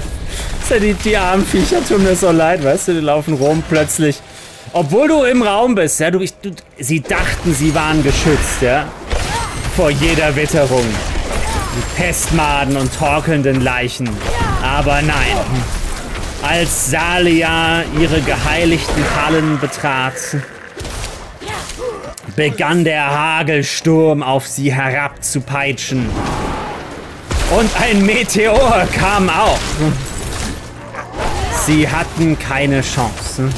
die, die armen Viecher tun mir so leid, weißt du, die laufen rum plötzlich. Obwohl du im Raum bist, ja, du, ich, du, sie dachten, sie waren geschützt, ja, vor jeder Witterung. Die Pestmaden und torkelnden Leichen. Aber nein. Als Salia ihre geheiligten Hallen betrat, begann der Hagelsturm auf sie herabzupeitschen. Und ein Meteor kam auch. Sie hatten keine Chance.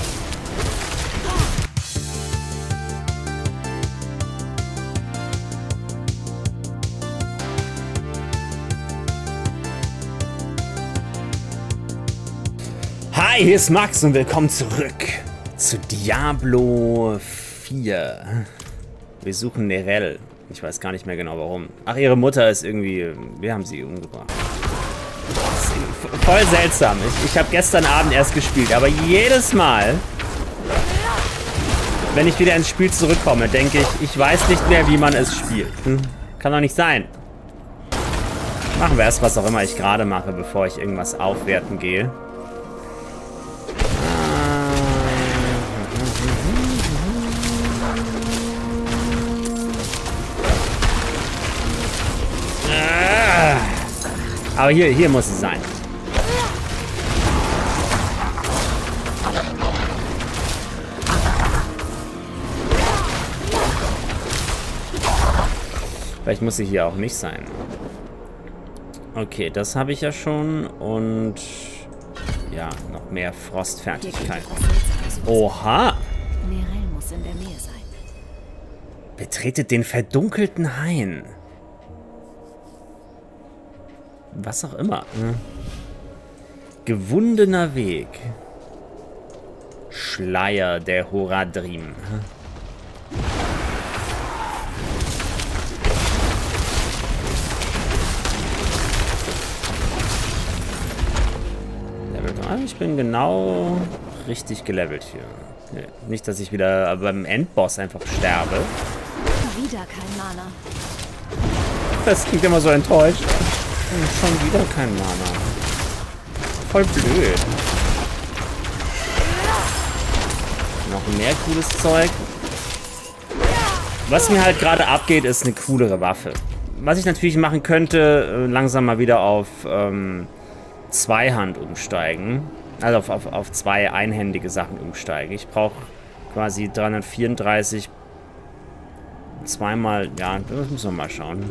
Hi, hier ist Max und willkommen zurück zu Diablo 4. Wir suchen Nerel. Ich weiß gar nicht mehr genau warum. Ach, ihre Mutter ist irgendwie... Wir haben sie umgebracht. Voll seltsam. Ich, ich habe gestern Abend erst gespielt, aber jedes Mal, wenn ich wieder ins Spiel zurückkomme, denke ich, ich weiß nicht mehr, wie man es spielt. Hm? Kann doch nicht sein. Machen wir erst, was auch immer ich gerade mache, bevor ich irgendwas aufwerten gehe. Aber hier, hier muss es sein. Vielleicht muss sie hier auch nicht sein. Okay, das habe ich ja schon. Und ja, noch mehr Frostfertigkeit. Oha! Betretet den verdunkelten Hain was auch immer. Ne? Gewundener Weg. Schleier der Horadrim. Ich bin genau richtig gelevelt hier. Nee, nicht, dass ich wieder beim Endboss einfach sterbe. Wieder kein Mana. Das klingt immer so enttäuscht. Und schon wieder kein Mana. Voll blöd. Noch mehr cooles Zeug. Was mir halt gerade abgeht, ist eine coolere Waffe. Was ich natürlich machen könnte, äh, langsam mal wieder auf ähm, Zweihand umsteigen. Also auf, auf, auf zwei einhändige Sachen umsteigen. Ich brauche quasi 334 zweimal, ja, das müssen wir mal schauen.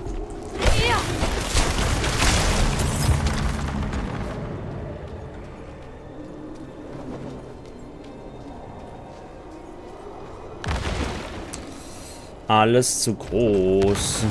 Alles zu groß.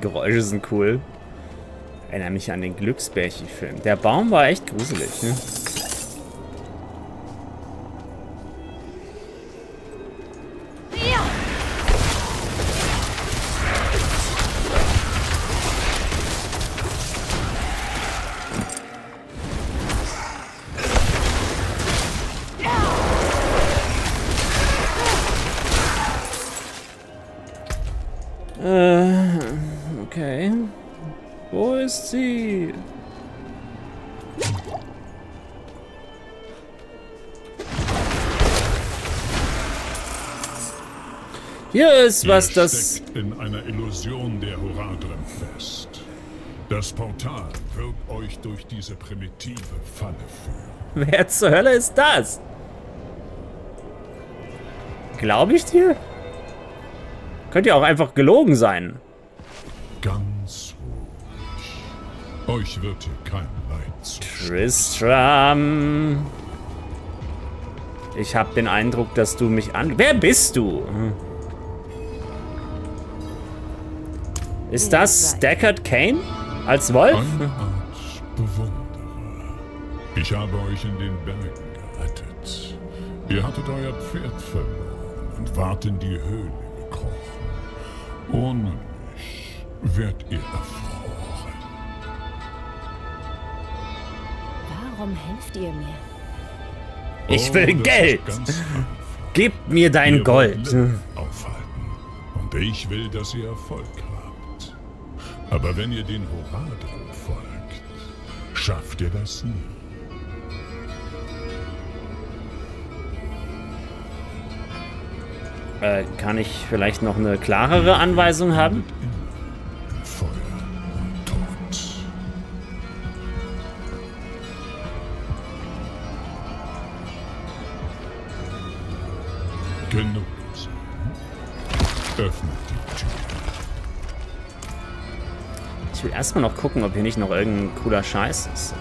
Geräusche sind cool. Erinnere mich an den Glücksbärchen-Film. Der Baum war echt gruselig, ne? Ist was, das... in einer Illusion der Horadrim fest. Das Portal wird euch durch diese primitive Falle führen. Wer zur Hölle ist das? Glaube ich dir? Könnte ja auch einfach gelogen sein. Ganz ruhig. Euch wird hier kein Leid zu. Tristram. Ich habe den Eindruck, dass du mich an... Wer bist du? Hm. Ist das Deckard Kane? Als Wolf? Eine Art Bewunderer. Ich habe euch in den Bergen gerettet. Ihr hattet euer Pferd verloren und wart in die Höhle versprochen. Ohne mich werdet ihr erfroren. Warum helft ihr mir? Ich will Oh, Geld. Gib mir dein Ihr Gold. aufhalten. Und ich will, dass ihr Erfolg habt. Aber wenn ihr den Horadrim folgt, schafft ihr das nie. Äh, kann ich vielleicht noch eine klarere Anweisung haben? Will erstmal noch gucken, ob hier nicht noch irgendein cooler Scheiß ist.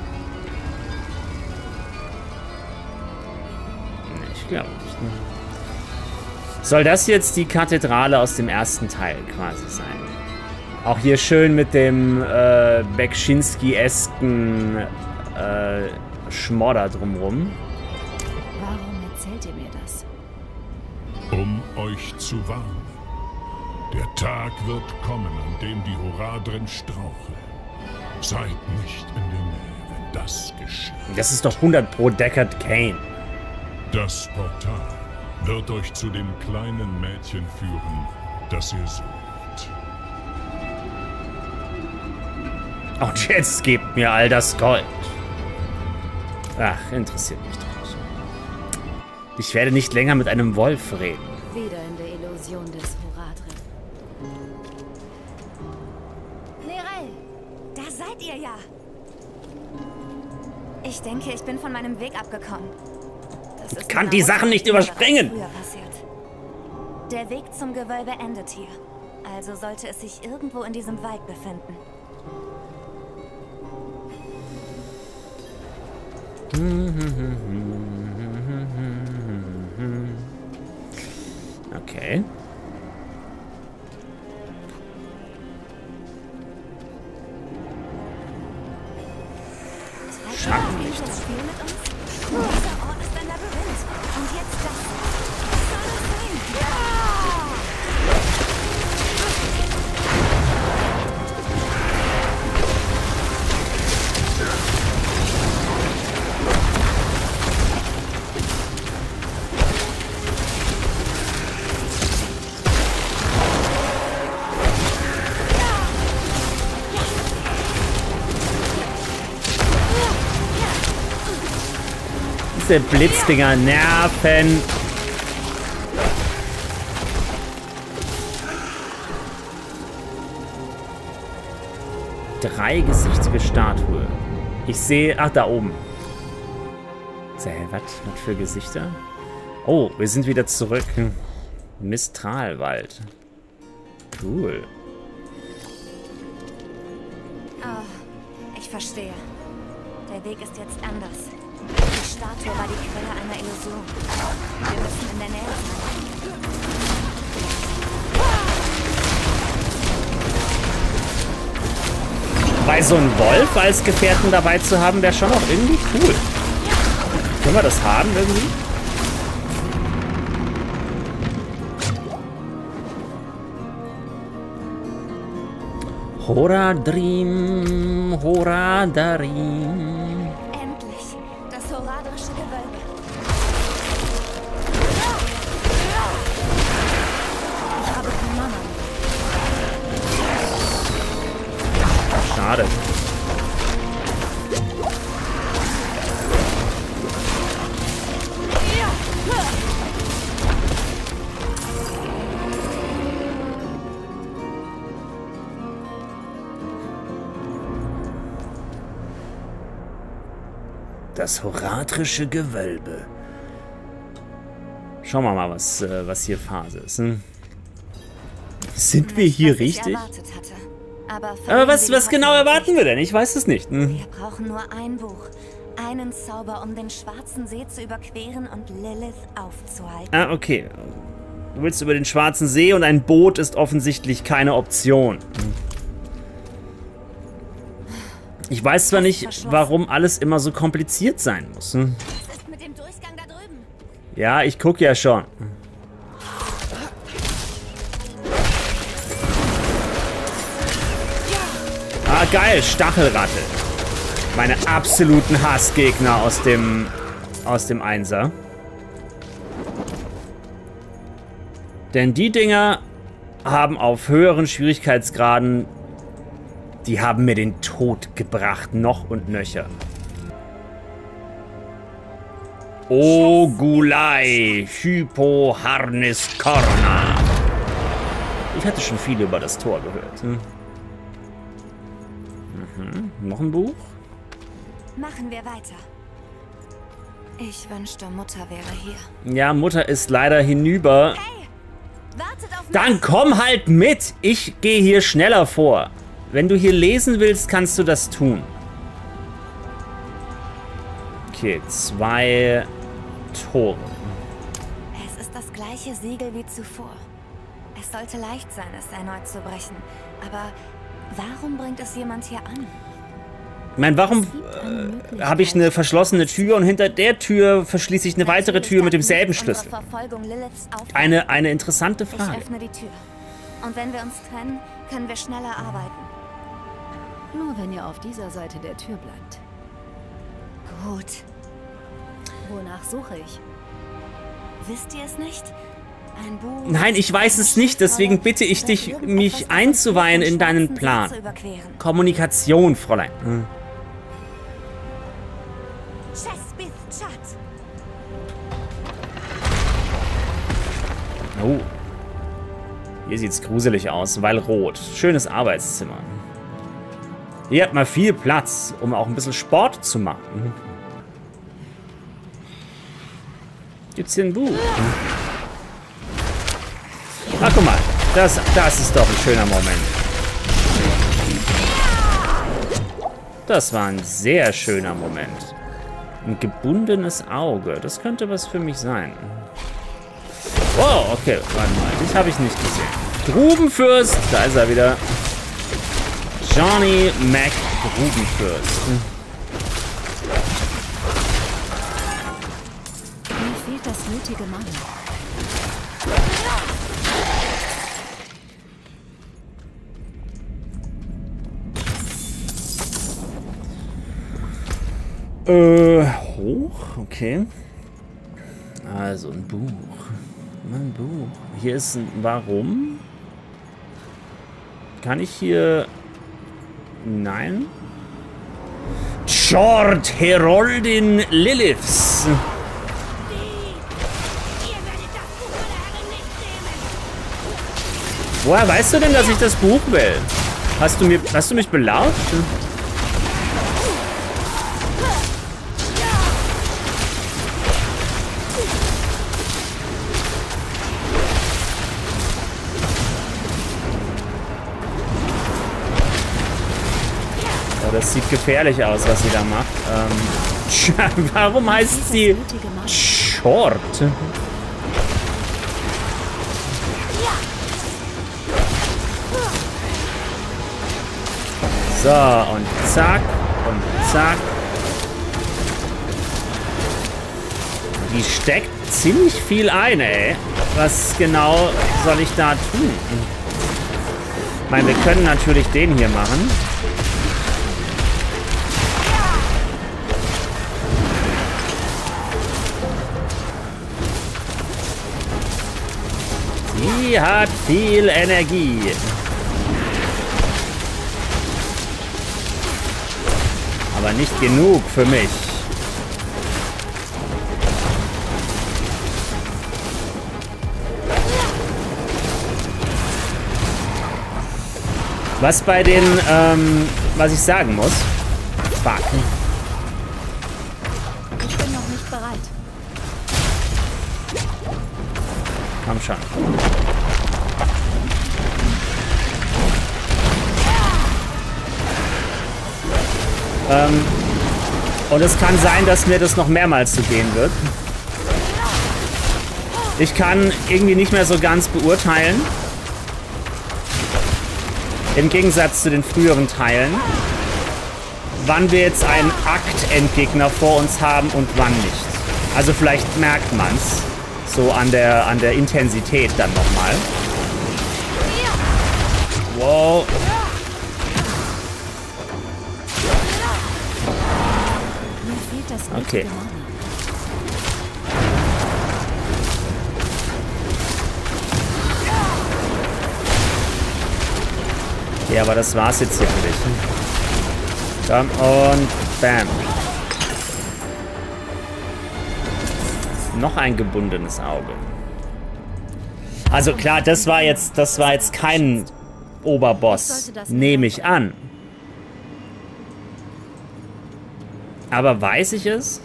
Nee, ich glaube nicht. ne? Soll das jetzt die Kathedrale aus dem ersten Teil quasi sein? Auch hier schön mit dem äh, Bekschinski-esken äh, Schmodder drumrum. Warum erzählt ihr mir das? um euch zu warnen. Der Tag wird kommen, an dem die Horadren straucheln. Seid nicht in der Nähe, wenn das geschieht. Das ist doch 100 pro Deckard Kane. Das Portal wird euch zu dem kleinen Mädchen führen, das ihr sucht. Und jetzt gebt mir all das Gold. Ach, interessiert mich doch nicht. Ich werde nicht länger mit einem Wolf reden. Wieder in der Illusion des Horadrim. Nerel, da seid ihr ja. Ich denke, ich bin von meinem Weg abgekommen. Das ist kann meiner die Sachen nicht überspringen. Der Weg zum Gewölbe endet hier. Also sollte es sich irgendwo in diesem Wald befinden. Okay. Diese Blitzdinger nerven. Dreigesichtige Statue. Ich sehe... Ach, da oben. Hä, was? Was für Gesichter? Oh, wir sind wieder zurück. Hm. Mistralwald. Cool. Oh, ich verstehe. Der Weg ist jetzt anders. Die Statue war die Quelle einer Illusion. Wir müssen in der Nähe sein. Weil so ein Wolf als Gefährten dabei zu haben, wäre schon auch irgendwie cool. Können wir das haben irgendwie? Horadrim, Horadarim. Das horadrische Gewölbe. Schauen wir mal, was, äh, was hier Phase ist. Hm? Sind wir hier richtig? Aber, Aber was, was genau erwarten nicht. wir denn? Ich weiß es nicht. Hm? Wir brauchen nur ein Buch. Einen Zauber, um den schwarzen See zu überqueren und Lilith aufzuhalten. Ah, okay. Du willst über den Schwarzen See und ein Boot ist offensichtlich keine Option. Ich weiß zwar nicht, warum alles immer so kompliziert sein muss. Hm? Ja, ich gucke ja schon. Ah, geil, Stachelratte. Meine absoluten Hassgegner aus dem aus dem Einser. Denn die Dinger haben auf höheren Schwierigkeitsgraden die haben mir den Tod gebracht, noch und nöcher. Ogulai Hypo Harnis Korna. Ich hatte schon viel über das Tor gehört. Hm? Mhm. Noch ein Buch? Machen wir weiter. Ich wünschte, Mutter wäre hier. Ja, Mutter ist leider hinüber. Hey! Wartet auf Dann komm halt mit. Ich gehe hier schneller vor. Wenn du hier lesen willst, kannst du das tun. Okay, zwei Tore. Es ist das gleiche Siegel wie zuvor. Es sollte leicht sein, es erneut zu brechen. Aber warum bringt es jemand hier an? Ich meine, warum äh, habe ich eine verschlossene Tür und hinter der Tür verschließe ich eine weitere Tür mit demselben Schlüssel? Eine, eine interessante Ich Frage. öffne die Tür. Und wenn wir uns trennen, können wir schneller arbeiten. Nur wenn ihr auf dieser Seite der Tür bleibt. Gut. Wonach suche ich? Wisst ihr es nicht? Ein Buch. Nein, ich weiß es nicht, deswegen bitte ich dich, mich einzuweihen in deinen Plan. Kommunikation, Fräulein. Hm. Oh. Hier sieht's gruselig aus, weil rot. Schönes Arbeitszimmer. Hier hat man viel Platz, um auch ein bisschen Sport zu machen. Gibt's hier ein Buch? Ach, guck mal. Das, das ist doch ein schöner Moment. Das war ein sehr schöner Moment. Ein gebundenes Auge. Das könnte was für mich sein. Oh, okay. Warte mal. Das habe ich nicht gesehen. Grubenfürst. Da ist er wieder. Johnny Mac Grubenfürst. Mir fehlt das nötige Mann. Äh, hoch? Okay. Also ein Buch. Ein Buch. Hier ist ein Warum? Kann ich hier... Nein? Short Heroldin Liliths. Woher weißt du denn, dass ich das Buch will? Hast du, mir, hast du mich belauscht? Sieht gefährlich aus, was sie da macht. Ähm, warum heißt sie. Short? So, und zack, und zack. Die steckt ziemlich viel ein, ey. Was genau soll ich da tun? Ich meine, wir können natürlich den hier machen. Sie hat viel Energie. Aber nicht genug für mich. Was bei den, ähm, was ich sagen muss. Fuck. Ich bin noch nicht bereit. Komm schon. Ähm, und es kann sein, dass mir das noch mehrmals so gehen wird. Ich kann irgendwie nicht mehr so ganz beurteilen. Im Gegensatz zu den früheren Teilen. Wann wir jetzt einen Akt-Endgegner vor uns haben und wann nicht. Also vielleicht merkt man's so an der, an der Intensität dann nochmal. Wow. Okay. Ja, aber das war's jetzt hier für dich. Komm und bam. Noch ein gebundenes Auge. Also klar, das war jetzt, das war jetzt kein Oberboss, nehme ich an. Aber weiß ich es?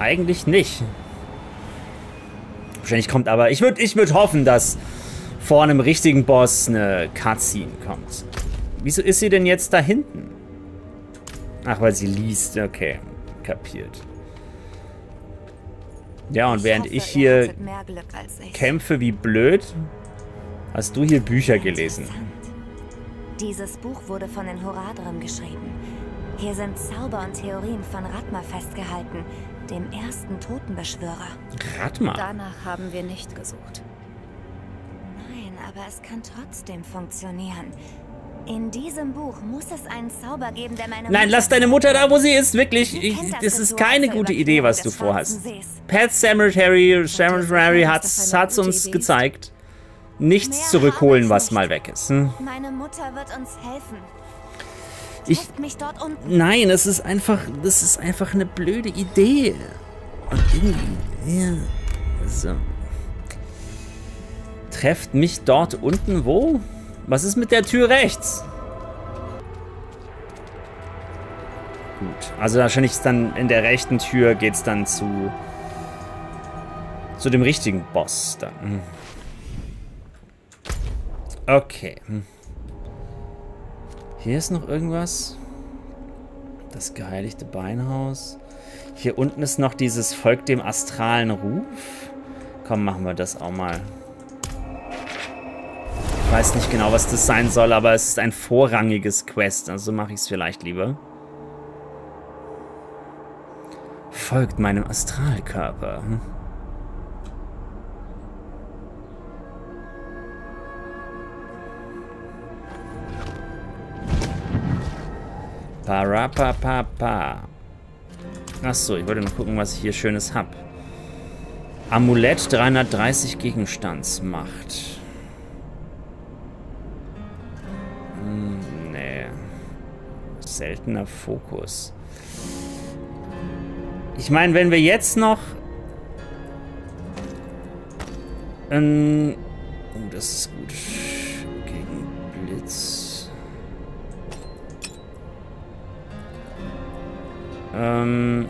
Eigentlich nicht. Wahrscheinlich kommt aber, ich würde ich würd hoffen, dass vor einem richtigen Boss eine Cutscene kommt. Wieso ist sie denn jetzt da hinten? Ach, weil sie liest. Okay, kapiert. Ja, und während hoffe, ich hier ich. kämpfe wie blöd, hast du hier Bücher gelesen. Dieses Buch wurde von den Horadrim geschrieben. Hier sind Zauber und Theorien von Ratma festgehalten, dem ersten Totenbeschwörer. Rat mal. Danach haben wir nicht gesucht. Nein, aber es kann trotzdem funktionieren. In diesem Buch muss es einen Zauber geben, der meine Nein, lass deine Mutter da, wo sie ist. Wirklich. Ich, das ist keine gute Idee, was du vorhast. Pet Cemetery, Cemetery hat's, hat's gute uns gezeigt. Nichts zurückholen, was mal weg ist. Hm? Meine Mutter wird uns helfen. Ich, Trefft mich dort unten. nein, es ist einfach, das ist einfach eine blöde Idee. Und irgendwie, ja, so. Trefft mich dort unten wo? Was ist mit der Tür rechts? Gut, also wahrscheinlich ist dann in der rechten Tür geht's dann zu zu dem richtigen Boss dann. Hm. Okay. Hier ist noch irgendwas. Das geheiligte Beinhaus. Hier unten ist noch dieses Volk dem astralen Ruf. Komm, machen wir das auch mal. Ich weiß nicht genau, was das sein soll, aber es ist ein vorrangiges Quest. Also mache ich es vielleicht lieber. Folgt meinem Astralkörper. Hm? Parapapapa. Achso, ich wollte noch gucken, was ich hier Schönes hab. Amulett 330 Gegenstandsmacht. Hm, nee. Seltener Fokus. Ich meine, wenn wir jetzt noch... Ähm, oh, das ist gut. Gegen Blitz. Ähm...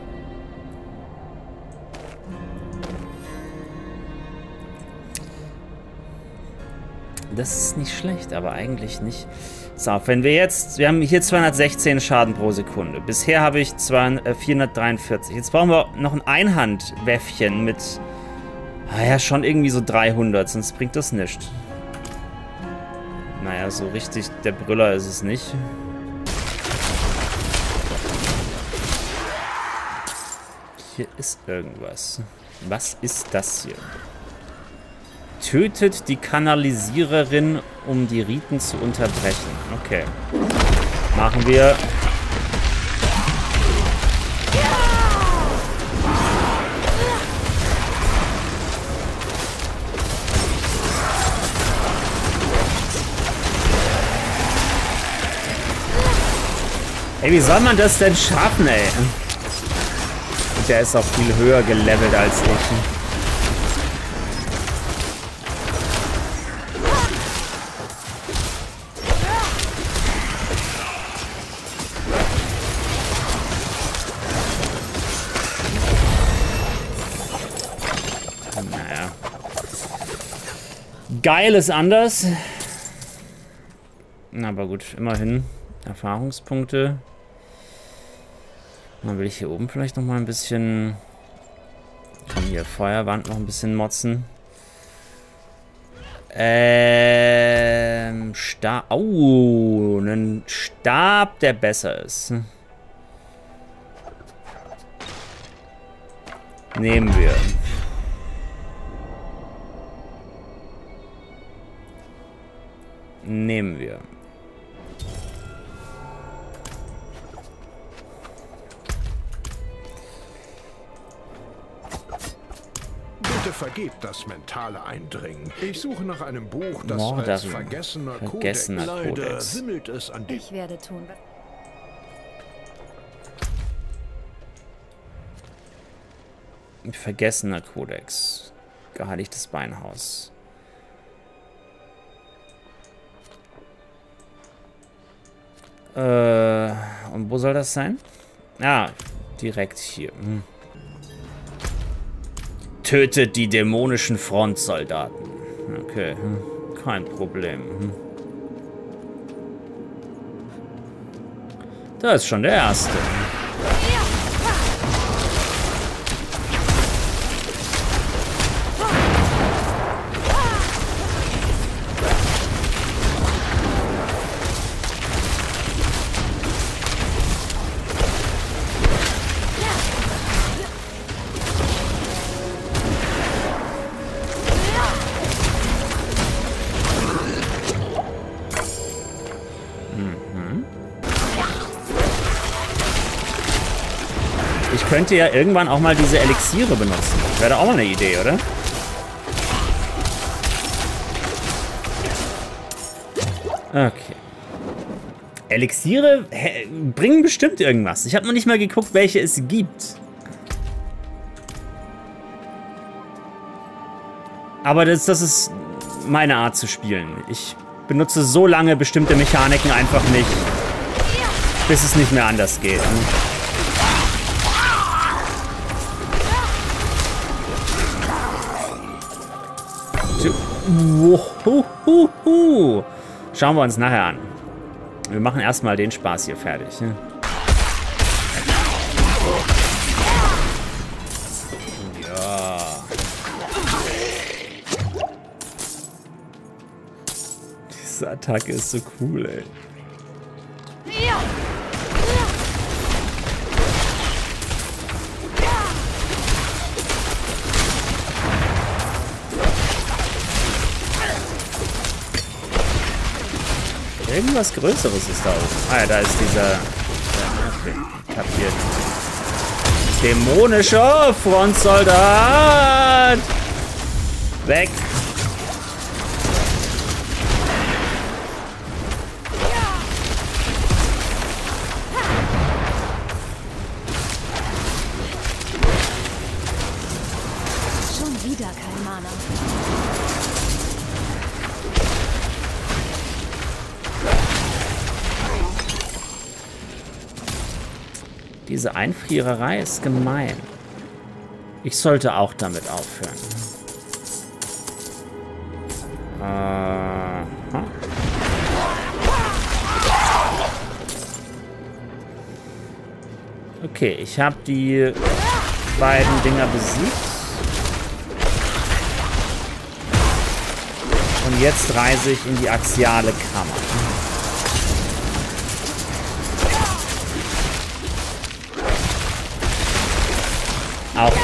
Das ist nicht schlecht, aber eigentlich nicht. So, wenn wir jetzt... Wir haben hier 216 Schaden pro Sekunde. Bisher habe ich zwei, äh, 443. Jetzt brauchen wir noch ein Einhandwäffchen mit... Ah ja, schon irgendwie so 300, sonst bringt das nichts. Naja, so richtig der Brüller ist es nicht. Hier ist irgendwas. Was ist das hier? Tötet die Kanalisiererin, um die Riten zu unterbrechen. Okay. Machen wir. Ey, wie soll man das denn schaffen, ey? Der ist auch viel höher gelevelt als ich. Geil ist anders. Aber gut, immerhin. Erfahrungspunkte. Dann will ich hier oben vielleicht noch mal ein bisschen... Komm hier, Feuerwand noch ein bisschen motzen. Ähm, Stab. Oh, einen Stab, der besser ist. Nehmen wir. Nehmen wir. Bitte vergebt das mentale Eindringen. Ich suche nach einem Buch, das Mordarin. als vergessener, Vergessener Kodex. Leider es an die Ich werde tun, was... Vergessener Kodex. Geheiligtes Beinhaus. Äh, und wo soll das sein? Ah, direkt hier. Hm. Tötet die dämonischen Frontsoldaten. Okay, hm. kein Problem. Hm. Da ist schon der erste. Könnte ja irgendwann auch mal diese Elixiere benutzen. Wäre auch mal eine Idee, oder? Okay. Elixiere bringen bestimmt irgendwas. Ich habe noch nicht mal geguckt, welche es gibt. Aber das, das ist meine Art zu spielen. Ich benutze so lange bestimmte Mechaniken einfach nicht, bis es nicht mehr anders geht. Wuhuhuhu. Schauen wir uns nachher an. Wir machen erstmal den Spaß hier fertig. Ne? Ja. Diese Attacke ist so cool, ey. Irgendwas Größeres ist da oben. Ah ja, da ist dieser... Okay, kapiert. Dämonischer Frontsoldat! Weg! Einfriererei ist gemein. Ich sollte auch damit aufhören. Aha. Okay, ich habe die beiden Dinger besiegt. Und jetzt reise ich in die axiale Kammer.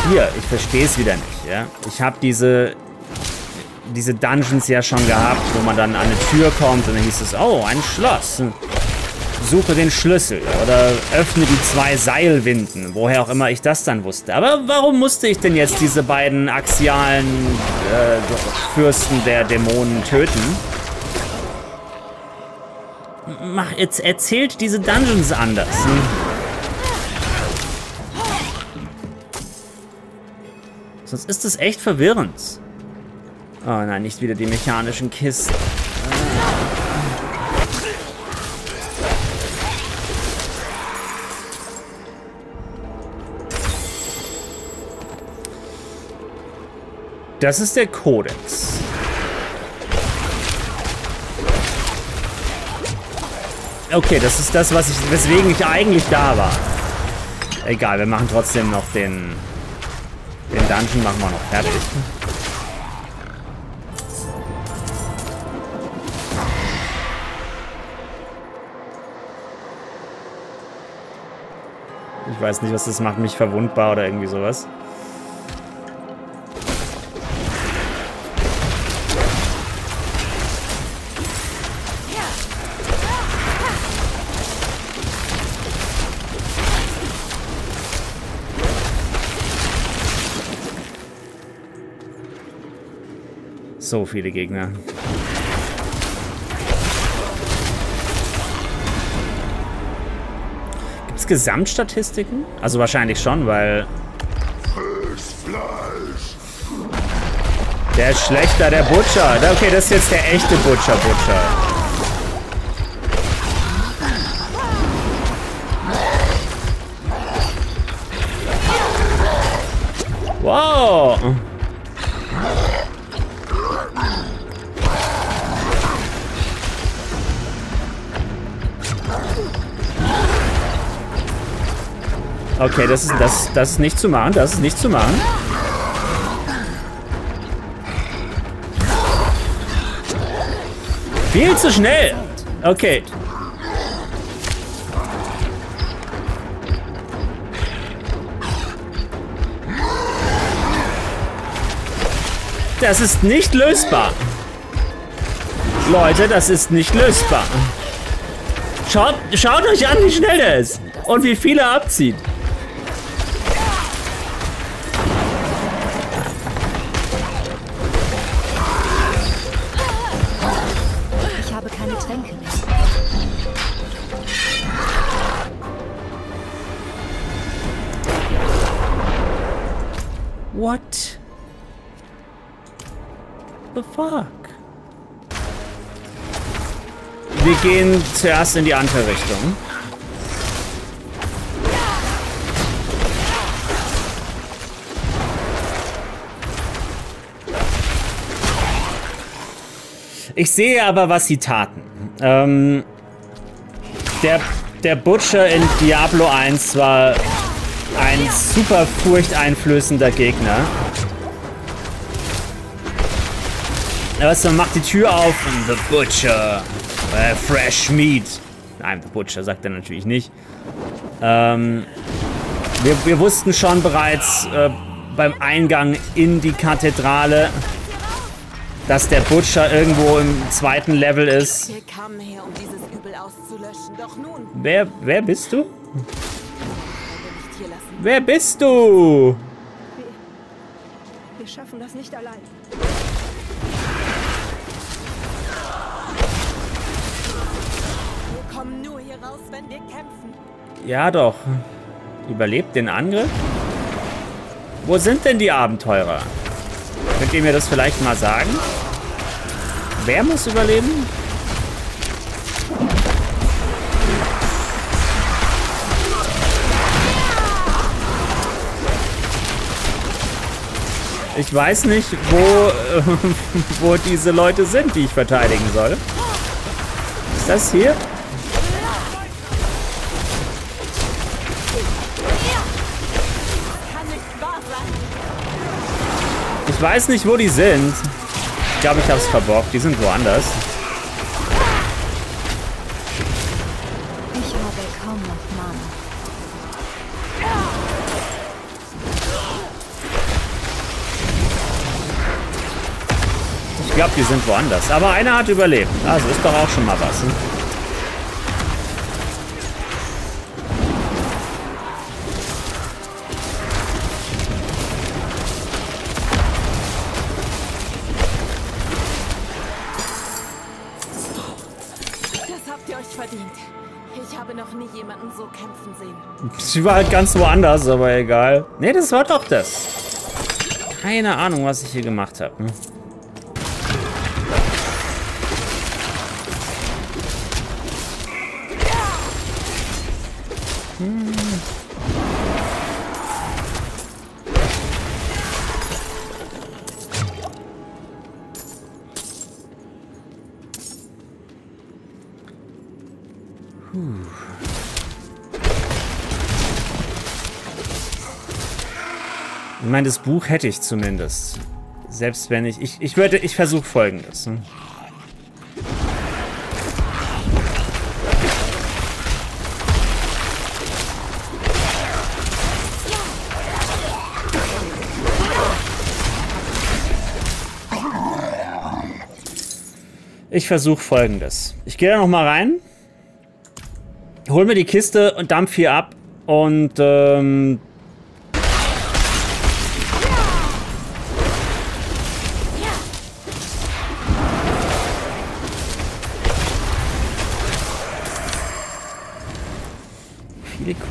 Hier, ich verstehe es wieder nicht. Ja? Ich habe diese, diese Dungeons ja schon gehabt, wo man dann an eine Tür kommt und dann hieß es, oh, ein Schloss. Suche den Schlüssel oder öffne die zwei Seilwinden, woher auch immer ich das dann wusste. Aber warum musste ich denn jetzt diese beiden axialen äh, Fürsten der Dämonen töten? Mach, jetzt erzählt diese Dungeons anders. Hm? Sonst ist es echt verwirrend. Oh nein, nicht wieder die mechanischen Kisten. Das ist der Kodex. Okay, das ist das, was ich, weswegen ich eigentlich da war. Egal, wir machen trotzdem noch den, den Dungeon machen wir noch fertig. Ich weiß nicht, was das macht, mich verwundbar oder irgendwie sowas. So viele Gegner. Gibt es Gesamtstatistiken? Also wahrscheinlich schon, weil... Der schlechter, der Butcher. Okay, das ist jetzt der echte Butcher-Butcher. Okay, das ist, das, das ist nicht zu machen. Das ist nicht zu machen. Viel zu schnell. Okay. Das ist nicht lösbar. Leute, das ist nicht lösbar. Schaut, schaut euch an, wie schnell er ist. Und wie viel er abzieht. Wir gehen zuerst in die andere Richtung. Ich sehe aber, was sie taten. Ähm, der, der Butcher in Diablo 1 war ein super furchteinflößender Gegner. Was man macht die Tür auf und The Butcher. Äh, fresh Meat. Nein, The Butcher sagt er natürlich nicht. Ähm, wir, wir wussten schon bereits äh, beim Eingang in die Kathedrale, dass der Butcher irgendwo im zweiten Level ist. Wir kamen her, um dieses Übel auszulöschen. Doch nun, Wer, wer bist du? Wer bist du? Wir schaffen das nicht allein. Kommen nur hier raus, wenn wir kämpfen. Ja doch. Überlebt den Angriff? Wo sind denn die Abenteurer? Könnt ihr mir das vielleicht mal sagen? Wer muss überleben? Ich weiß nicht, wo, wo diese Leute sind, die ich verteidigen soll. Ist das hier? Ich weiß nicht, wo die sind. Ich glaube, ich habe es verbockt. Die sind woanders. Ich habe kaum noch Mana. Ich glaube, die sind woanders. Aber einer hat überlebt. Also ist doch auch schon mal was. Ne? Sie war halt ganz woanders, aber egal. Nee, das war doch das. Keine Ahnung, was ich hier gemacht habe. Ne? Meine, das Buch hätte ich zumindest. Selbst wenn ich... Ich, ich würde... Ich versuche folgendes. hm. Ich versuche folgendes. Ich gehe da noch mal rein. Hol mir die Kiste und dampf hier ab. Und ähm,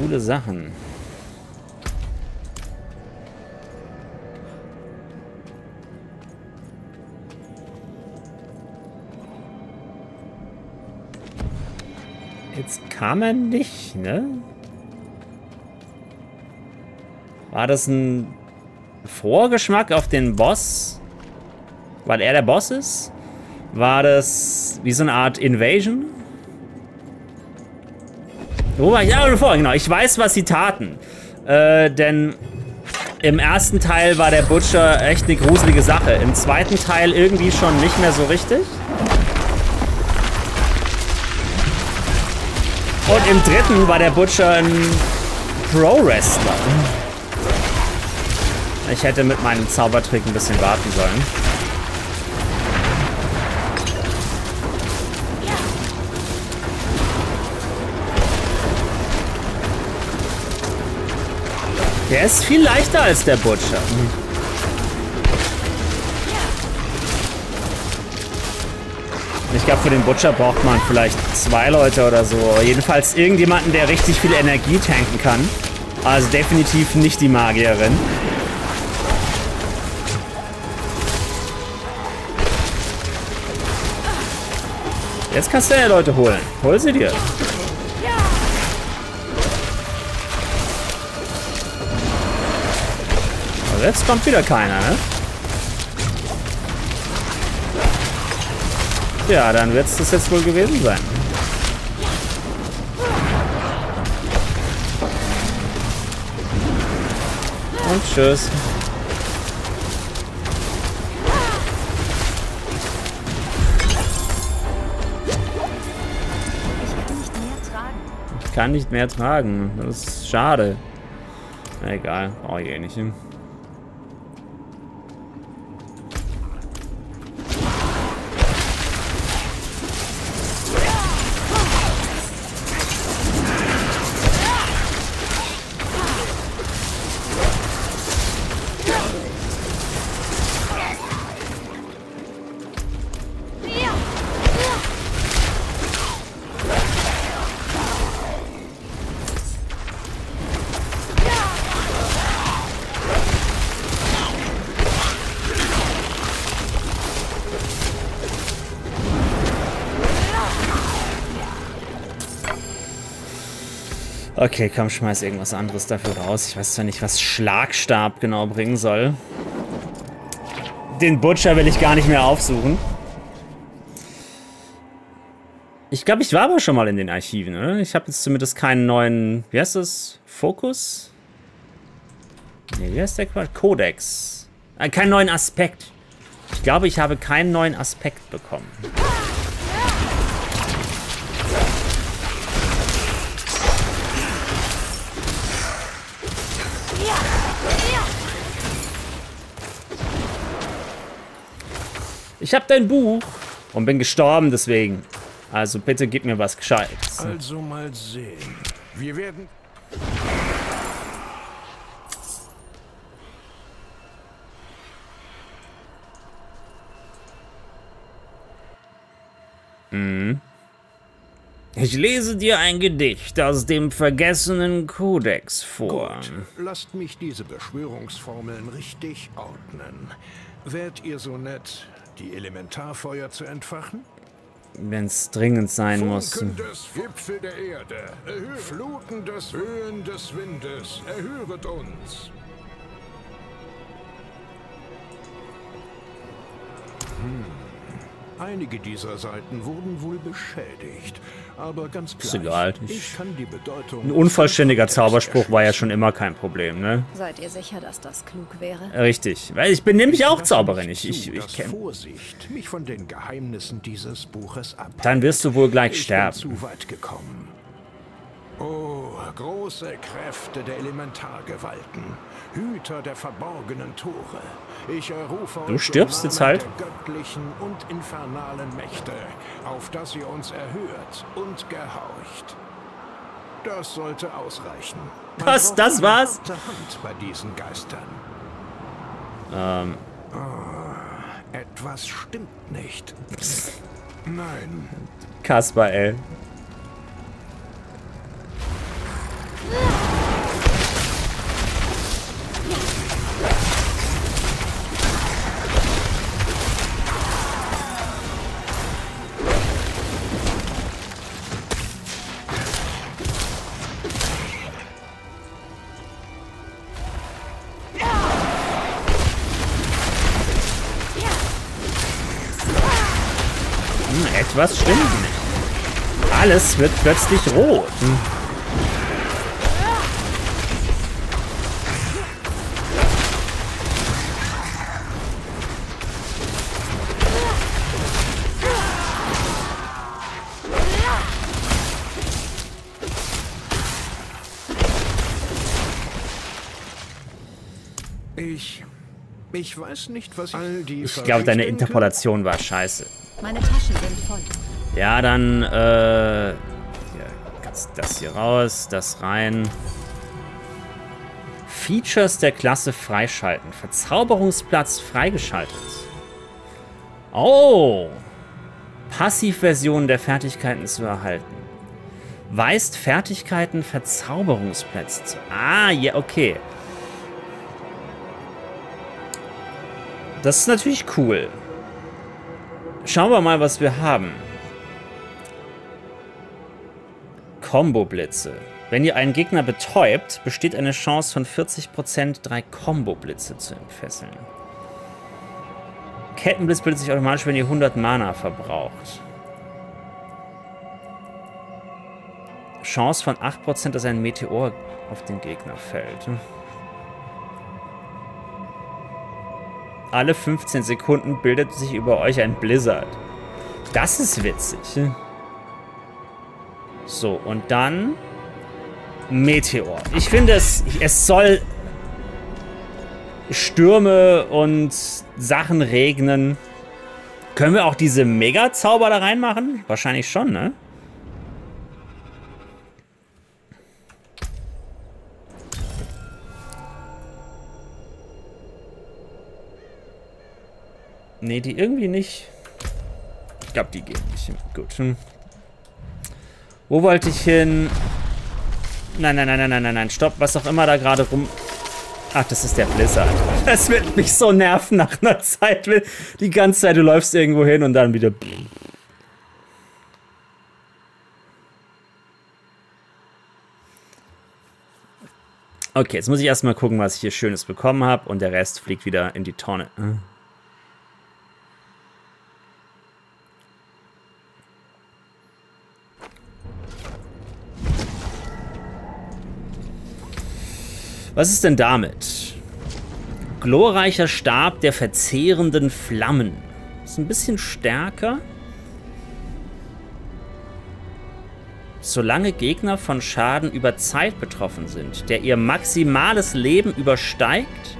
coole Sachen. Jetzt kam er nicht, ne? War das ein Vorgeschmack auf den Boss? Weil er der Boss ist? War das wie so eine Art Invasion? Wo war ich? Ja, bevor, genau. Ich weiß, was sie taten. Äh, denn im ersten Teil war der Butcher echt eine gruselige Sache. Im zweiten Teil irgendwie schon nicht mehr so richtig. Und im dritten war der Butcher ein Pro-Wrestler. Ich hätte mit meinem Zaubertrick ein bisschen warten sollen. Der ist viel leichter als der Butcher. Ich glaube, für den Butcher braucht man vielleicht zwei Leute oder so. Jedenfalls irgendjemanden, der richtig viel Energie tanken kann. Also definitiv nicht die Magierin. Jetzt kannst du ja Leute holen. Hol sie dir. Jetzt kommt wieder keiner, ne? Ja, dann wird es das jetzt wohl gewesen sein. Und tschüss. Ich kann nicht mehr tragen. Das ist schade. Egal, brauche ich eh nicht. Okay, komm, schmeiß irgendwas anderes dafür raus. Ich weiß zwar nicht, was Schlagstab genau bringen soll. Den Butcher will ich gar nicht mehr aufsuchen. Ich glaube, ich war aber schon mal in den Archiven, oder? Ich habe jetzt zumindest keinen neuen... Wie heißt das? Fokus? Nee, wie heißt der Quatsch? Codex. Äh, keinen neuen Aspekt. Ich glaube, ich habe keinen neuen Aspekt bekommen. Ich habe dein Buch und bin gestorben deswegen. Also bitte gib mir was Gescheites. Also mal sehen. Wir werden... Ich lese dir ein Gedicht aus dem vergessenen Kodex vor. Gut, lasst mich diese Beschwörungsformeln richtig ordnen. Wärt ihr so nett, die Elementarfeuer zu entfachen? Wenn es dringend sein muss. Funken des Gipfel der Erde, Fluten des Höhen des Windes, erhöret uns. Hm. Einige dieser Seiten wurden wohl beschädigt, aber ganz Ist gleich, egal. Ich- ich kann die Bedeutung Ein unvollständiger Zauberspruch war ja schon immer kein Problem, ne? Seid ihr sicher, dass das klug wäre? Richtig. Weil ich bin nämlich auch Zauberin. Ich, ich, ich dass kenn, Vorsicht mich von den Geheimnissen dieses Buches ab. Dann wirst du wohl gleich ich sterben. Bin zu weit gekommen. Oh, große Kräfte der Elementargewalten, Hüter der verborgenen Tore. Ich errufe Du stirbst jetzt halt. göttlichen und infernalen Mächte, auf dass ihr uns erhört und gehorcht. Das sollte ausreichen. Man Das- braucht das war's? Hand bei diesen Geistern. Ähm, Etwas stimmt nicht. Nein, Kasper, ey. Etwas stimmt nicht. Alles wird plötzlich rot. Hm. Ich. Ich weiß nicht, was all die. Ich glaube, deine Interpolation war scheiße. Meine Taschen sind voll. Ja, dann, äh... Ganz das hier raus, das rein. Features der Klasse freischalten. Verzauberungsplatz freigeschaltet. Oh! Passivversion der Fertigkeiten zu erhalten. Weist Fertigkeiten Verzauberungsplätze zu. Ah, ja, okay. Das ist natürlich cool. Schauen wir mal, was wir haben. Combo-Blitze. Wenn ihr einen Gegner betäubt, besteht eine Chance von 40%, drei Combo-Blitze zu entfesseln. Kettenblitz bildet sich automatisch, wenn ihr 100 Mana verbraucht. Chance von 8%, dass ein Meteor auf den Gegner fällt. Alle 15 Sekunden bildet sich über euch ein Blizzard. Das ist witzig. So, und dann Meteor. Ich finde, es, es soll Stürme und Sachen regnen. Können wir auch diese Mega-Zauber da reinmachen? Wahrscheinlich schon, ne? Nee, die irgendwie nicht. Ich glaube, die gehen nicht. Gut. Hm. Wo wollte ich hin? Nein, nein, nein, nein, nein, nein, nein. Stopp, was auch immer da gerade rum... Ach, das ist der Blizzard. Das wird mich so nerven nach einer Zeit. Die ganze Zeit, du läufst irgendwo hin und dann wieder... Okay, jetzt muss ich erstmal gucken, was ich hier Schönes bekommen habe und der Rest fliegt wieder in die Tonne. Was ist denn damit? Glorreicher Stab der verzehrenden Flammen. Ist ein bisschen stärker. Solange Gegner von Schaden über Zeit betroffen sind, der ihr maximales Leben übersteigt,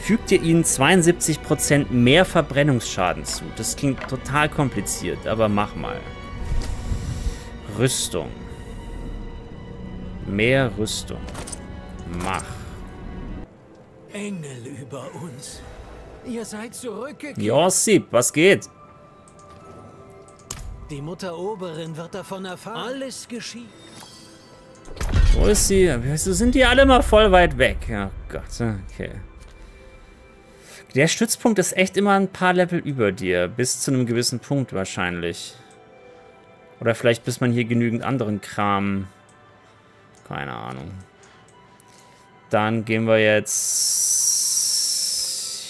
fügt ihr ihnen 72% mehr Verbrennungsschaden zu. Das klingt total kompliziert, aber mach mal. Rüstung. Mehr Rüstung. Mach. Engel über uns. Ihr seid zurückgekehrt. Ja, Sieb, was geht? Die Mutter Oberin wird davon erfahren. Alles geschieht. Wo ist sie? Wieso sind die alle mal voll weit weg? Ja, Gott, okay. Der Stützpunkt ist echt immer ein paar Level über dir. Bis zu einem gewissen Punkt wahrscheinlich. Oder vielleicht bis man hier genügend anderen Kram... Keine Ahnung. Dann gehen wir jetzt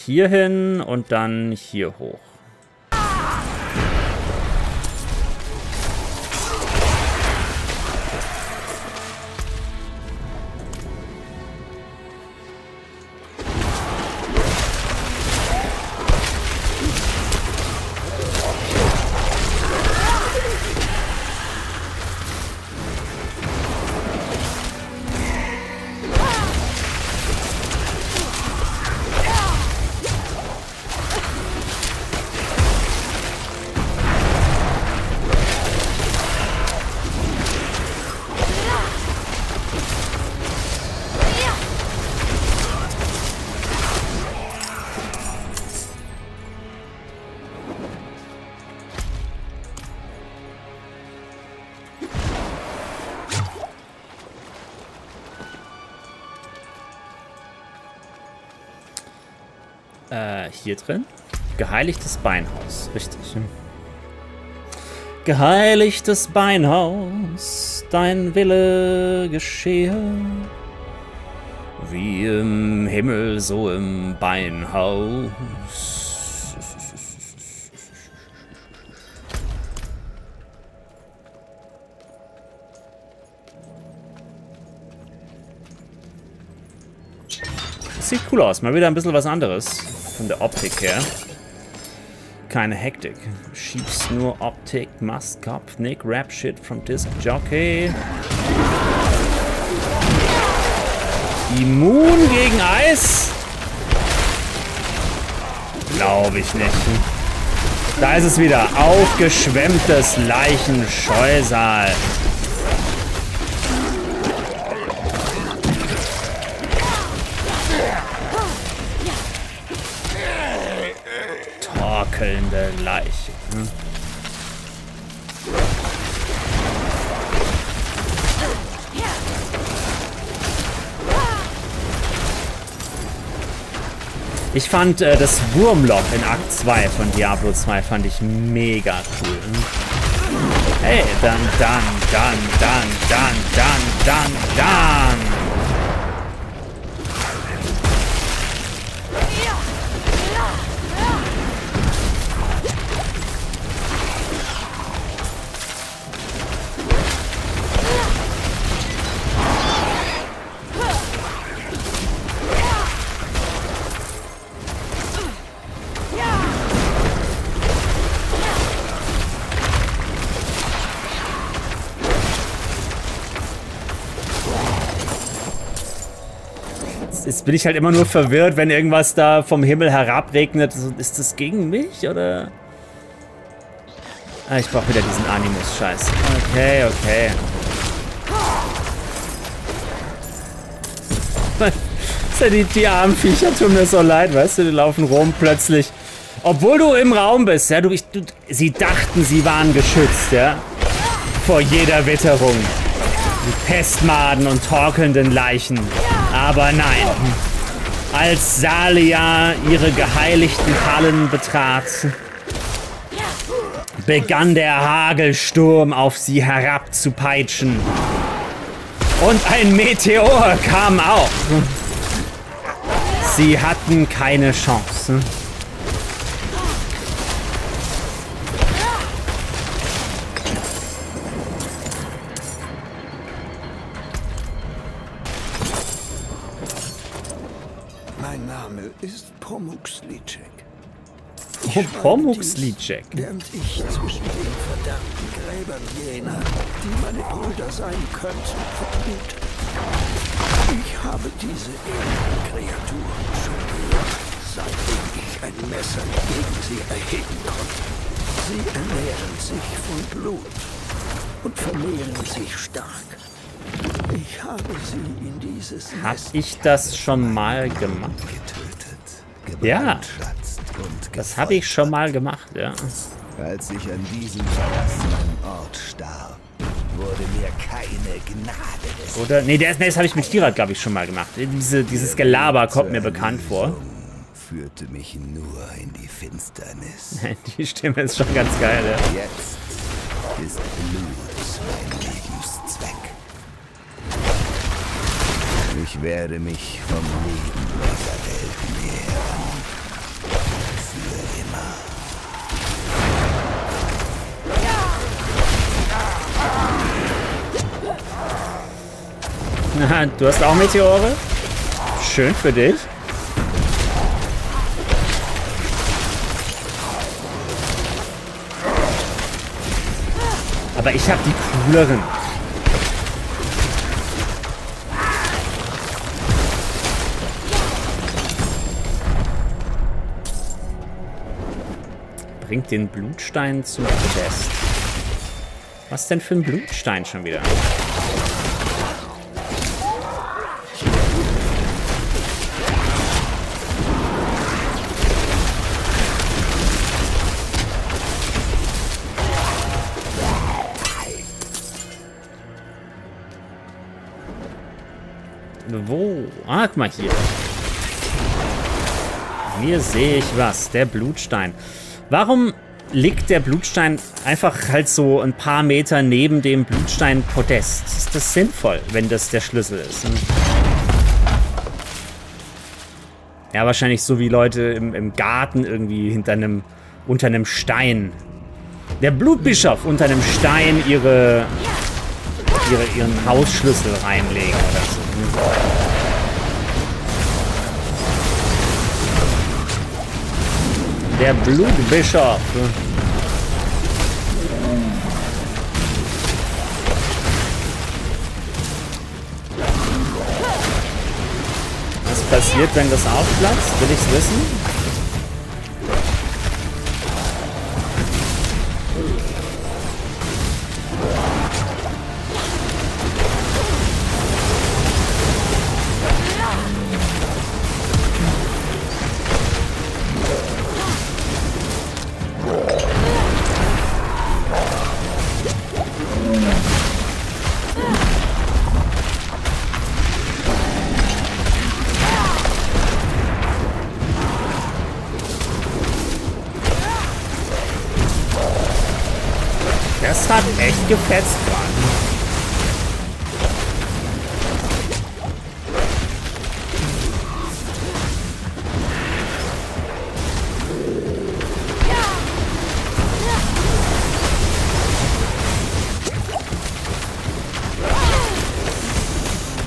hier hin und dann hier hoch. äh, hier drin? Geheiligtes Beinhaus, richtig. Geheiligtes Beinhaus, dein Wille geschehe. Wie im Himmel, so im Beinhaus. Sieht cool aus, mal wieder ein bisschen was anderes von der Optik her. Keine Hektik. Schiebst nur Optik, Must Kopf, Nick, Rap Shit from Disc Jockey. Immun gegen Eis? Glaube ich nicht. Da ist es wieder. Aufgeschwemmtes Leichenscheusal. Torkelnde Leiche. Ich fand äh, das Wurmloch in Akt 2 von Diablo 2 fand ich mega cool. Hey, dann, dann, dann, dann, dann, dann, dann, dann. Jetzt bin ich halt immer nur verwirrt, wenn irgendwas da vom Himmel herabregnet. Ist das gegen mich, oder? Ah, ich brauche wieder diesen Animus-Scheiß. Okay, okay. die, die armen Viecher tun mir so leid, weißt du? Die laufen rum plötzlich. Obwohl du im Raum bist, ja? Du, ich, du, sie dachten, sie waren geschützt, ja? Vor jeder Witterung. Die Pestmaden und torkelnden Leichen. Aber nein. Als Salia ihre geheiligten Hallen betrat, begann der Hagelsturm auf sie herabzupeitschen. Und ein Meteor kam auch. Sie hatten keine Chance. Pomux-Licek. Während ich zwischen den verdammten Gräbern jener, die meine Brüder sein könnten, verblute. Ich habe diese edlen Kreaturen schon gehört, seitdem ich ein Messer gegen sie erheben konnte. Sie ernähren sich von Blut und vermehren sich stark. Ich habe sie in dieses Hab ich das schon mal gemacht? Getötet, ja. Das habe ich schon mal gemacht, ja. Als ich an diesem verlassenen Ort starb, wurde mir keine Gnade Oder, nee, das, das habe ich mit Stirat, glaube ich, schon mal gemacht. Diese, dieses Gelaber kommt mir bekannt vor. führte mich nur in die Finsternis. die Stimme ist schon ganz geil, ja. Jetzt ist Blut mein Ich werde mich vom Leben dieser Welt nähern. du hast auch Meteore? Schön für dich. Aber ich habe die cooleren. Bringt den Blutstein zum Podest. Was denn für ein Blutstein schon wieder? Wo? Ah, guck mal hier. Hier sehe ich was. Der Blutstein. Warum liegt der Blutstein einfach halt so ein paar Meter neben dem Blutstein-Podest? Ist das sinnvoll, wenn das der Schlüssel ist? Hm? Ja, wahrscheinlich so wie Leute im, im Garten irgendwie hinter einem, unter einem Stein. Der Blutbischof unter einem Stein ihre, ihre, ihren Hausschlüssel reinlegen oder so. Der Blutbischof. Was passiert, wenn das aufplatzt? Will ich's wissen? Gefetzt gerade.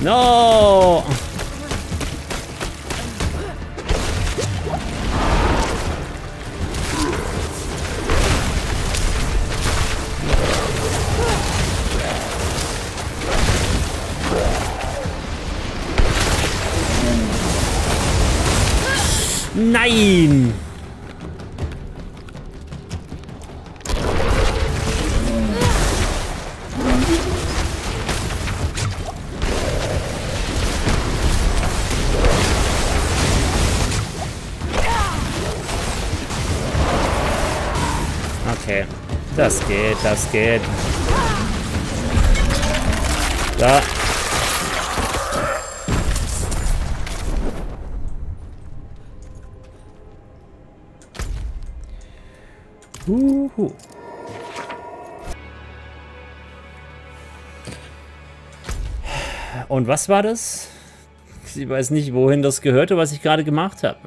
No! Das geht. Da. Uhu. Und was war das? Ich weiß nicht, wohin das gehörte, was ich gerade gemacht habe.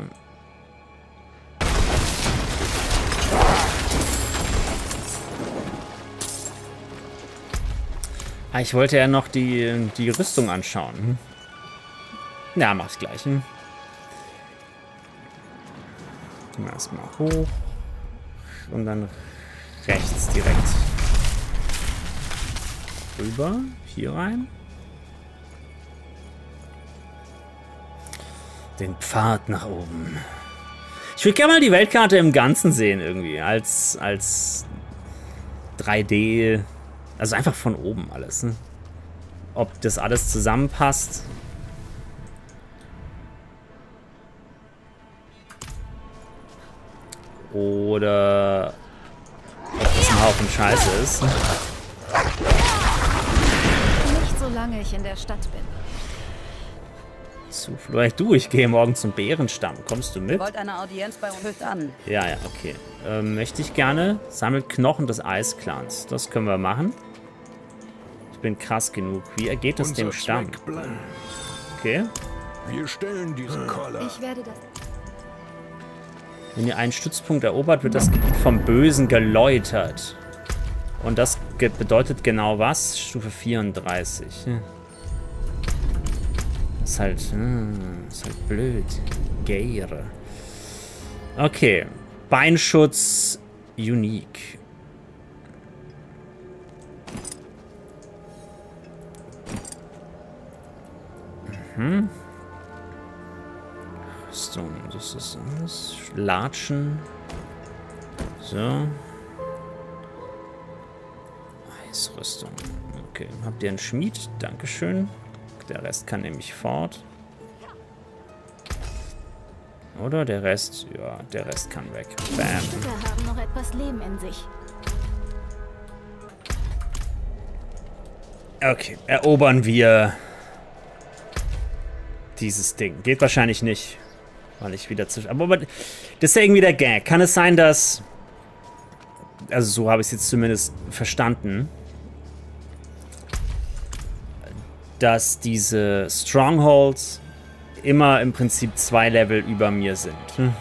Ich wollte ja noch die, die Rüstung anschauen. Ja, mach's gleich. Hm? Erstmal hoch. Und dann rechts direkt. Rüber. Hier rein. Den Pfad nach oben. Ich würde gerne mal die Weltkarte im Ganzen sehen irgendwie. Als, als 3D. Also einfach von oben alles. Ne? Ob das alles zusammenpasst. Oder ob das ein Haufen Scheiße ist. Nicht solange ich in der Stadt bin. Zuflucht. Du, ich gehe morgen zum Bärenstamm. Kommst du mit? Wollt eine Audienz bei uns an? Ja, ja, okay. Ähm, möchte ich gerne. Sammelt Knochen des Eisclans. Das können wir machen. Ich bin krass genug. Wie ergeht es dem Stamm? Okay. Wir stellen diesen Koller. Ich werde das. Wenn ihr einen Stützpunkt erobert, wird das Gebiet vom Bösen geläutert. Und das ge bedeutet genau was? Stufe 34. Ist halt, hm, ist halt blöd. Geire. Okay. Beinschutz unique. Mhm. Rüstung, das ist alles. Latschen. So. Eisrüstung. Okay, habt ihr einen Schmied? Dankeschön. Der Rest kann nämlich fort. Oder der Rest? Ja, der Rest kann weg. Bam. Schütter haben noch etwas Leben in sich. Okay, erobern wir dieses Ding. Geht wahrscheinlich nicht. Weil ich wieder zu... Aber, aber das ist ja irgendwie der Gag. Kann es sein, dass... Also so habe ich es jetzt zumindest verstanden. Dass diese Strongholds immer im Prinzip zwei Level über mir sind. Hm.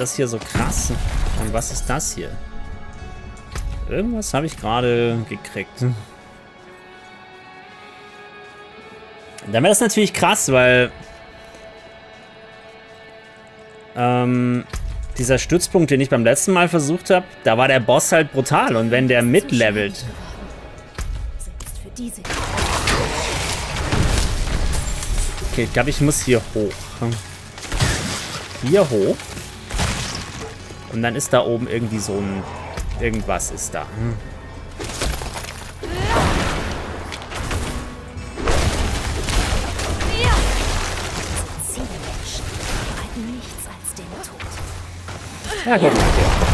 Das hier so krass? Und was ist das hier? Irgendwas habe ich gerade gekriegt. Dann wäre das natürlich krass, weil ähm, dieser Stützpunkt, den ich beim letzten Mal versucht habe, da war der Boss halt brutal. Und wenn der mitlevelt... Okay, ich glaube, ich muss hier hoch. Hier hoch. Und dann ist da oben irgendwie so ein... Irgendwas ist da. Als den Tod. Ja,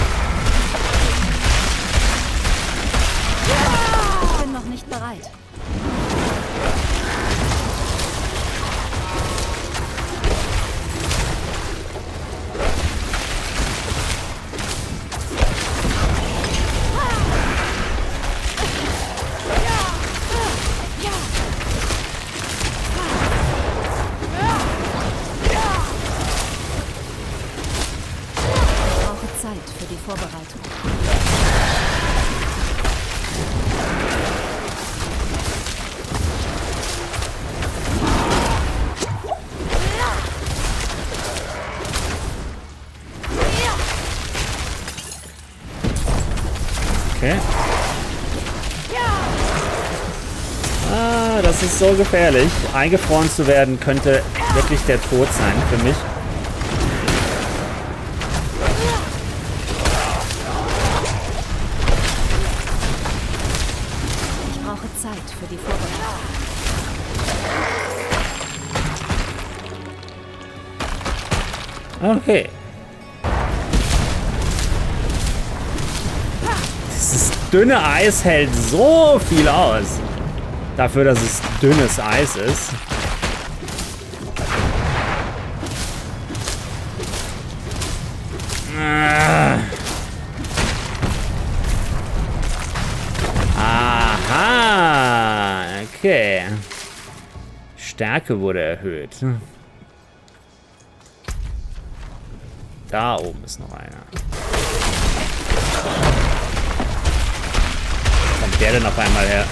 gefährlich. Eingefroren zu werden könnte wirklich der Tod sein für mich. Ich brauche Zeit für die Vorbereitung. Okay. Dieses dünne Eis hält so viel aus. Dafür, dass es dünnes Eis ist. Ah. Aha. Okay. Stärke wurde erhöht. Da oben ist noch einer. Kommt der denn auf einmal her?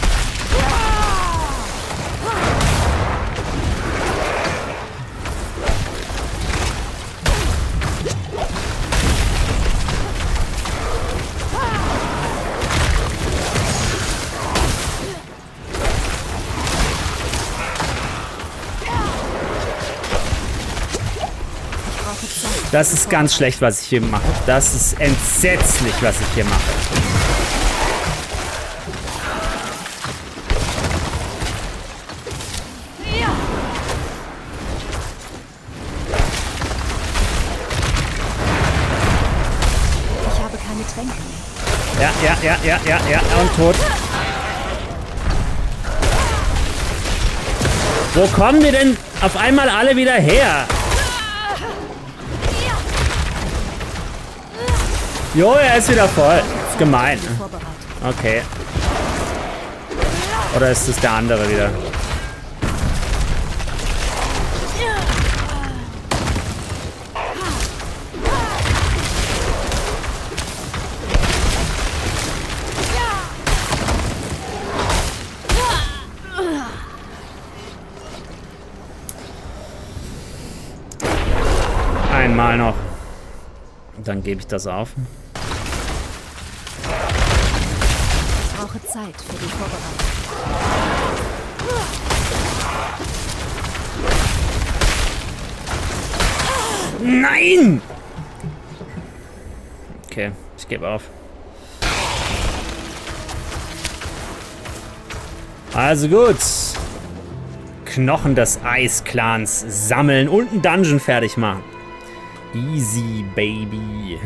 Das ist ganz schlecht, was ich hier mache. Das ist entsetzlich, was ich hier mache. Ich habe keine Tränke mehr. Ja, ja, ja, ja, ja, ja. Und tot. Wo kommen die denn auf einmal alle wieder her? Jo, er ist wieder voll. Ist gemein. Okay. Oder ist es der andere wieder? Einmal noch. Dann gebe ich das auf. Zeit für die Vorbereitung. Nein! Okay, ich gebe auf. Also gut. Knochen des Eisclans sammeln und einen Dungeon fertig machen. Easy, baby.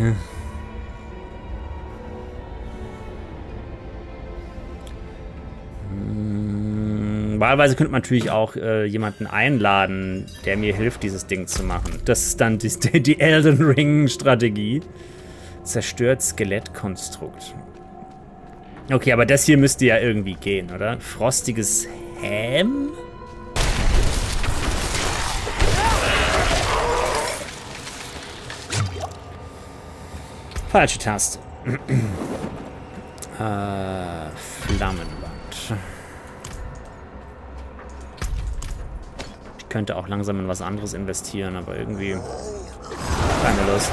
Wahlweise könnte man natürlich auch äh, jemanden einladen, der mir hilft, dieses Ding zu machen. Das ist dann die, die Elden Ring-Strategie. Zerstört Skelettkonstrukt. Okay, aber das hier müsste ja irgendwie gehen, oder? Frostiges Häm? Falsche Taste. äh, Flammenwand. Könnte auch langsam in was anderes investieren, aber irgendwie keine Lust.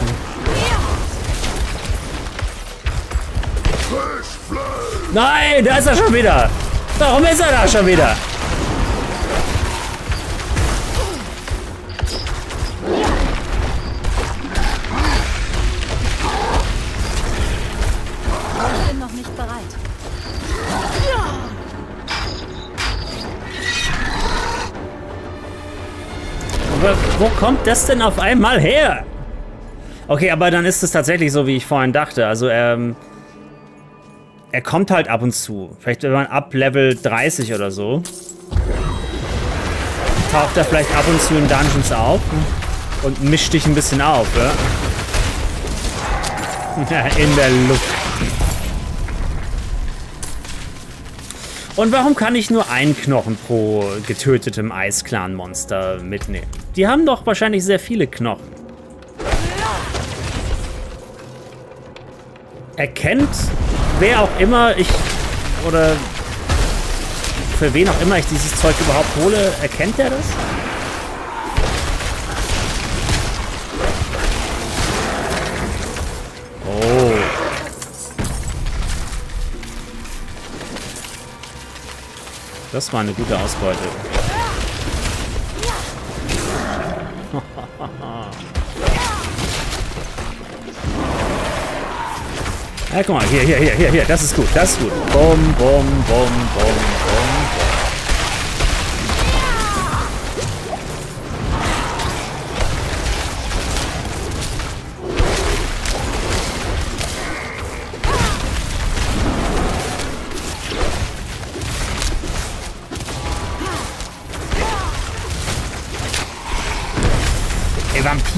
Nein, da ist er schon wieder. Warum ist er da schon wieder? Kommt das denn auf einmal her? Okay, aber dann ist es tatsächlich so, wie ich vorhin dachte. Also, ähm, er kommt halt ab und zu. Vielleicht wenn man ab Level 30 oder so. Taucht er vielleicht ab und zu in Dungeons auf und mischt dich ein bisschen auf, ja? in der Luft. Und warum kann ich nur einen Knochen pro getötetem Eisclan-Monster mitnehmen? Die haben doch wahrscheinlich sehr viele Knochen. Erkennt wer auch immer ich oder für wen auch immer ich dieses Zeug überhaupt hole, erkennt er das? Das war eine gute Ausbeute. Ja, guck mal, hier, hier, hier, hier, hier, das ist gut, das ist gut. Bum, bum, bum, bum,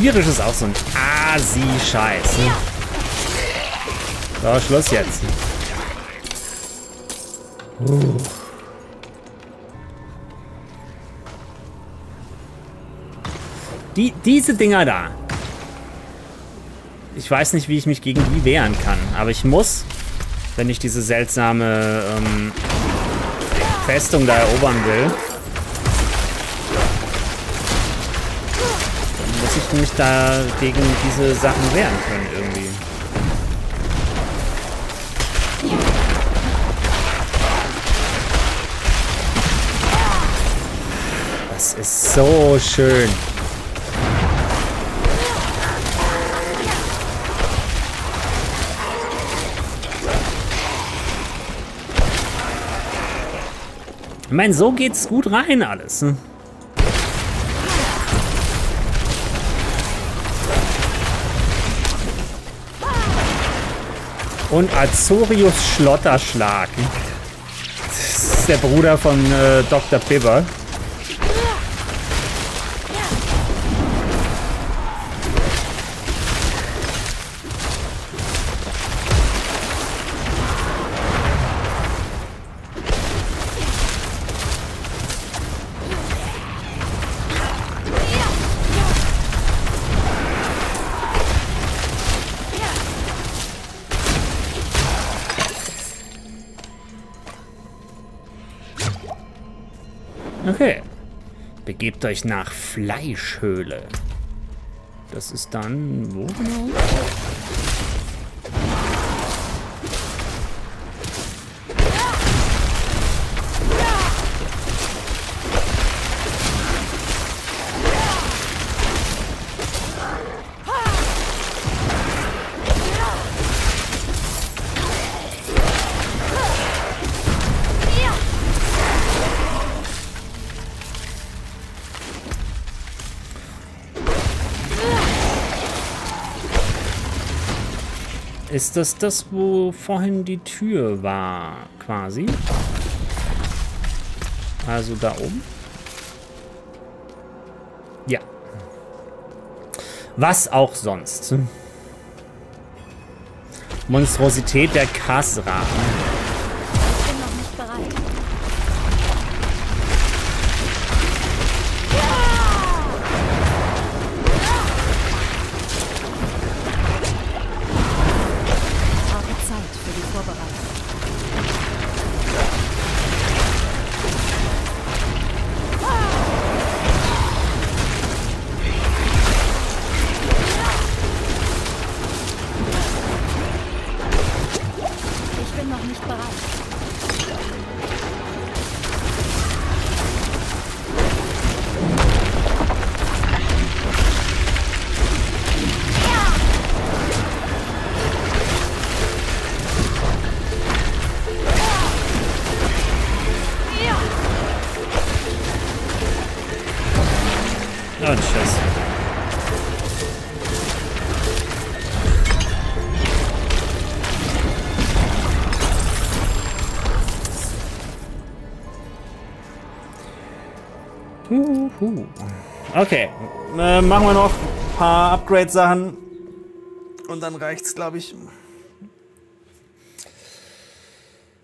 vampirisch ist auch so ein Asi-Scheiß. Ne? So, Schluss jetzt. Uh. Die, diese Dinger da. Ich weiß nicht, wie ich mich gegen die wehren kann. Aber ich muss, wenn ich diese seltsame ähm, Festung da erobern will, ich mich da gegen diese Sachen wehren können irgendwie. Das ist so schön. Ich meine, so geht's gut rein alles. Hm? Und Azorius Schlotterschlag. Das ist der Bruder von äh, Dr. Bibber. Begebt euch nach Fleischhöhle. Das ist dann wo genau? Ist das das, wo vorhin die Tür war, quasi? Also da oben? Ja. Was auch sonst. Monstrosität der Kasra. Machen wir noch ein paar Upgrade-Sachen. Und dann reicht's, glaube ich.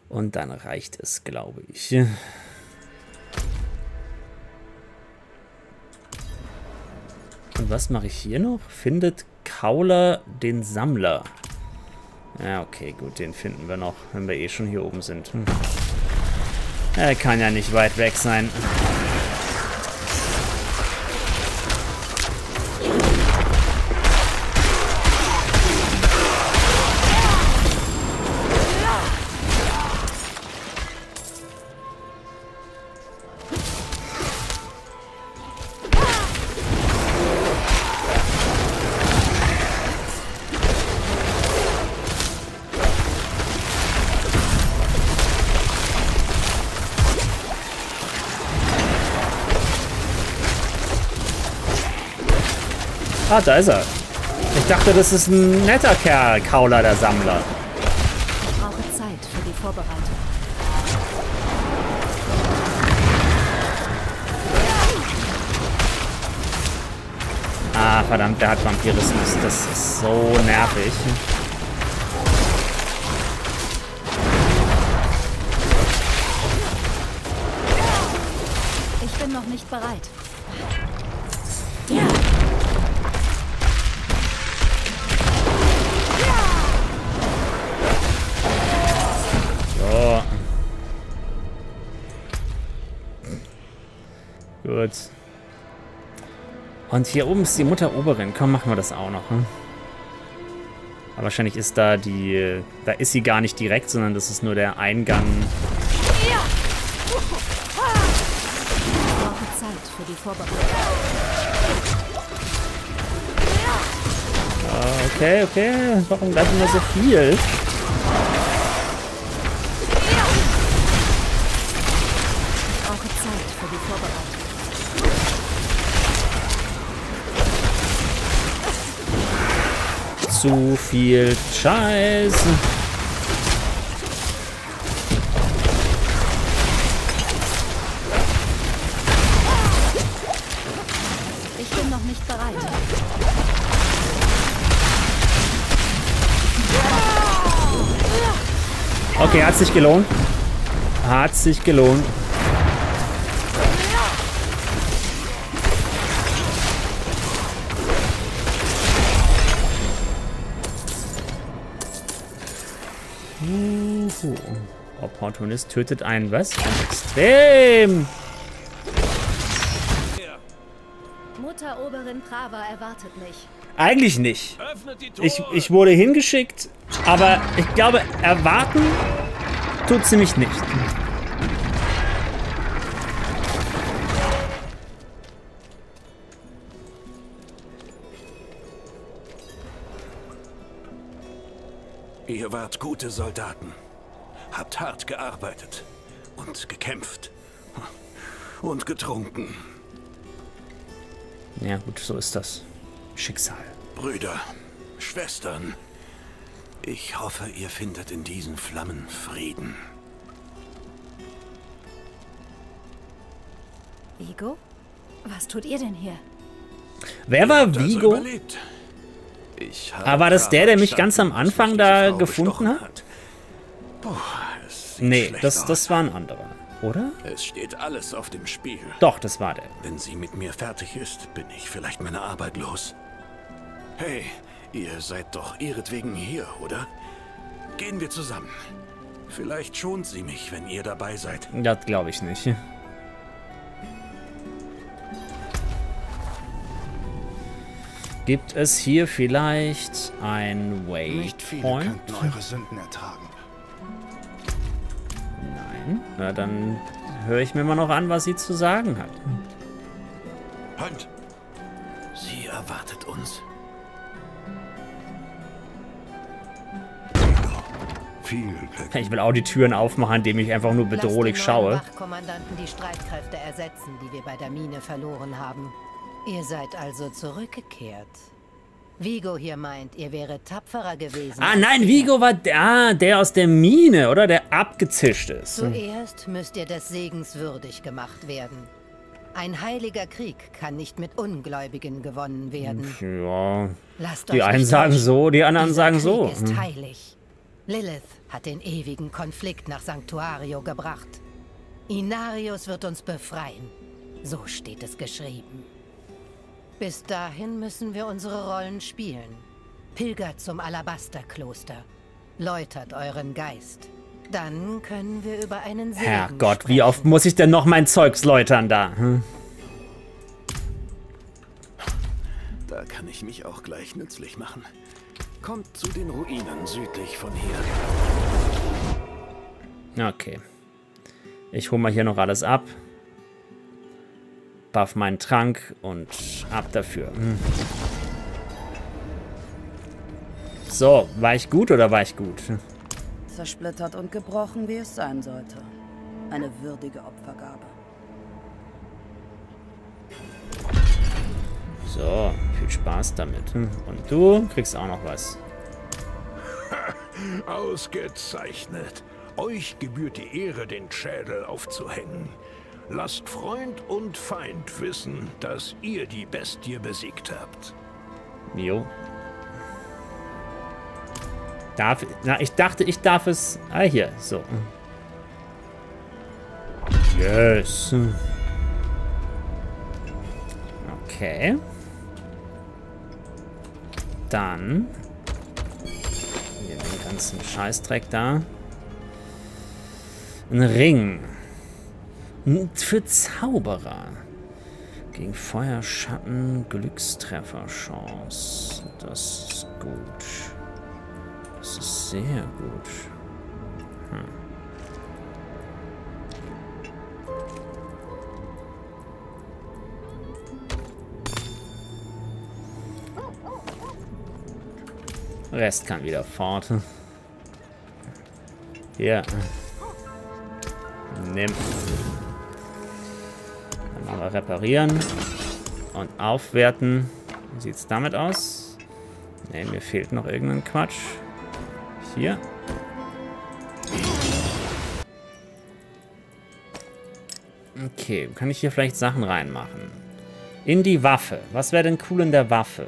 Und dann reicht es, glaube ich. Und was mache ich hier noch? Findet Kauler den Sammler. Ja, okay, gut, den finden wir noch, wenn wir eh schon hier oben sind. Hm. Er kann ja nicht weit weg sein. Ah, da ist er. Ich dachte, das ist ein netter Kerl, Kauler, der Sammler. Ich brauche Zeit für die Vorbereitung. Ah, verdammt, der hat Vampirismus. Das ist so nervig. Und hier oben ist die Mutter Oberin. Komm, machen wir das auch noch. Hm? Aber wahrscheinlich ist da die... Da ist sie gar nicht direkt, sondern das ist nur der Eingang. Ich brauche Zeit für die Vorbereitung. Ah, Okay, okay. Warum gleich immer so viel? Zu viel Scheiß. Ich bin noch nicht bereit. Okay, hat sich gelohnt. Hat sich gelohnt. Uhu. Opportunist tötet einen was? Ein Extrem. Mutter Oberin Prava erwartet mich. Eigentlich nicht. Ich, ich wurde hingeschickt, aber ich glaube, erwarten tut sie mich nicht. Ihr wart gute Soldaten. Habt hart gearbeitet und gekämpft. Und getrunken. Ja gut, so ist das. Schicksal. Brüder, Schwestern. Ich hoffe, ihr findet in diesen Flammen Frieden. Vigo? Was tut ihr denn hier? Wer war also Vigo? überlebt. Ich habe Ah, war das der, der mich ganz am Anfang da gefunden hat? Es sieht Nee, das, das war ein anderer. Oder? Es steht alles auf dem Spiel. Doch, das war der. Wenn sie mit mir fertig ist, bin ich vielleicht meine Arbeit los. Hey, ihr seid doch ihretwegen hier, oder? Gehen wir zusammen. Vielleicht schont sie mich, wenn ihr dabei seid. Das glaube ich nicht. Gibt es hier vielleicht ein Waypoint? könnten eure Sünden ertragen. Nein. Na, dann höre ich mir mal noch an, was sie zu sagen hat. Halt! Sie erwartet uns. Ich will auch die Türen aufmachen, indem ich einfach nur bedrohlich schaue. Wachkommandanten die Streitkräfte ersetzen, die wir bei der Mine verloren haben. Ihr seid also zurückgekehrt. Vigo hier meint, ihr wäret tapferer gewesen. Ah nein. Vigo war der, ah, der aus der Mine, oder? Der abgezischt ist. Zuerst müsst ihr des Segens würdig gemacht werden. Ein heiliger Krieg kann nicht mit Ungläubigen gewonnen werden. Ja. Lasst Die einen sagen so, die anderen Dieser sagen Krieg so. ist Hm. heilig. Lilith hat den ewigen Konflikt nach Sanctuario gebracht. Inarius wird uns befreien. So steht es geschrieben. Bis dahin müssen wir unsere Rollen spielen. Pilgert zum Alabasterkloster. Läutert euren Geist. Dann können wir über einen Segen Herrgott, wie oft muss ich denn noch mein Zeugs läutern da? Hm? Da kann ich mich auch gleich nützlich machen. Kommt zu den Ruinen südlich von hier. Okay. Ich hole mal hier noch alles ab. Buff meinen Trank und ab dafür. Hm. So, war ich gut oder war ich gut? Zersplittert und gebrochen, wie es sein sollte. Eine würdige Opfergabe. So, viel Spaß damit. Hm. Und du kriegst auch noch was. Ausgezeichnet. Euch gebührt die Ehre, den Schädel aufzuhängen. Lasst Freund und Feind wissen, dass ihr die Bestie besiegt habt. Jo. Darf, na, ich dachte, ich darf es... Ah, hier, so. Yes. Okay. Dann... Hier den ganzen Scheißdreck da. Ein Ring. Für Zauberer. Gegen Feuer, Schatten, Glückstrefferchance. Das ist gut. Das ist sehr gut. Hm. Rest kann wieder fort. Hier. Nimm. Wir reparieren. Und aufwerten. Wie sieht es damit aus? Ne, mir fehlt noch irgendein Quatsch. Hier. Okay, kann ich hier vielleicht Sachen reinmachen? In die Waffe. Was wäre denn cool in der Waffe?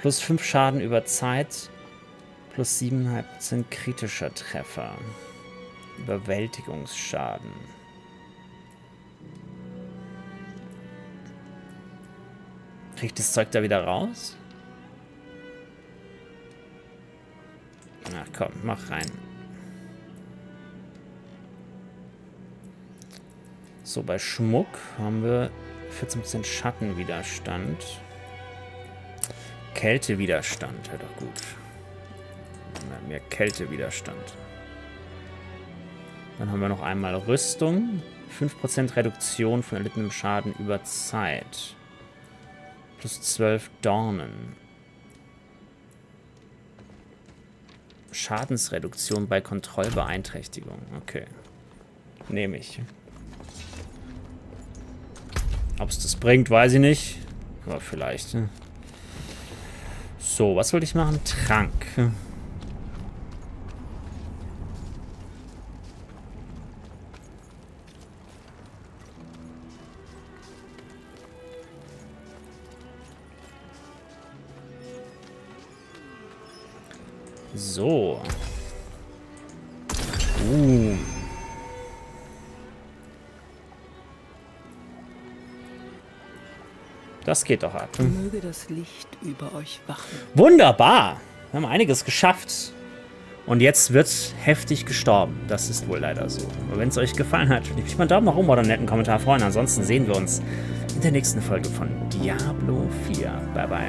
Plus 5 Schaden über Zeit. Plus 7,5% kritischer Treffer. Überwältigungsschaden. Krieg ich das Zeug da wieder raus? Na komm, mach rein. So, bei Schmuck haben wir 14% Schattenwiderstand. Kältewiderstand, ja doch gut. Mehr, mehr Kältewiderstand. Dann haben wir noch einmal Rüstung. 5% Reduktion von erlittenem Schaden über Zeit. Plus 12 Dornen. Schadensreduktion bei Kontrollbeeinträchtigung. Okay. Nehme ich. Ob es das bringt, weiß ich nicht. Aber vielleicht. So, was wollte ich machen? Trank. So. Uh. Das geht doch ab. Möge das Licht über euch wachen. Wunderbar. Wir haben einiges geschafft. Und jetzt wird heftig gestorben. Das ist wohl leider so. Aber wenn es euch gefallen hat, würde ich mich mal einen Daumen nach oben oder einen netten Kommentar freuen. Ansonsten sehen wir uns in der nächsten Folge von Diablo 4. Bye bye.